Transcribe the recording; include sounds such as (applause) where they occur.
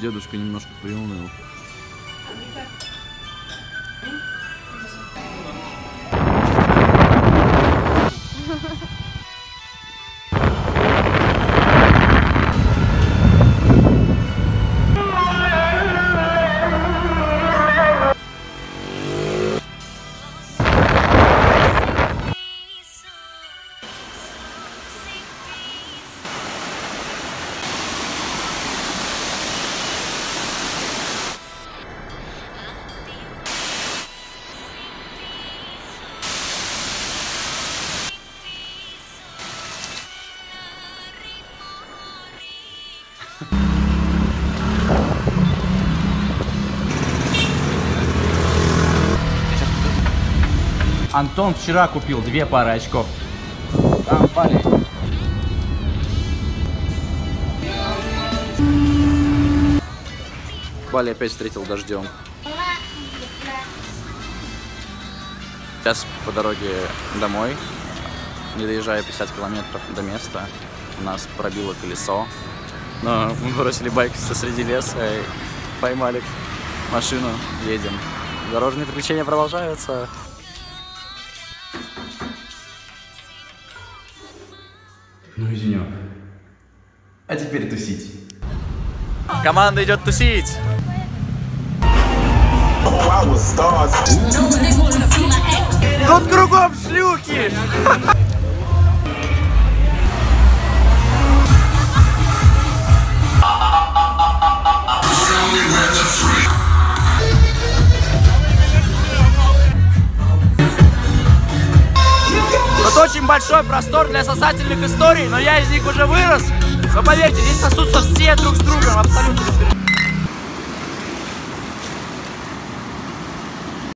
дедушка немножко приуныл. Антон вчера купил две пары очков. Там, парень. Бали опять встретил дождем. Сейчас по дороге домой, не доезжая 50 километров до места, у нас пробило колесо. Но мы бросили байк среди леса и поймали машину, едем. Дорожные приключения продолжаются. Ну и денек. А теперь тусить. Команда идет тусить. Тут кругом шлюхи. (laughs) очень большой простор для сосательных историй, но я из них уже вырос. Но поверьте, здесь сосутся все друг с другом, абсолютно.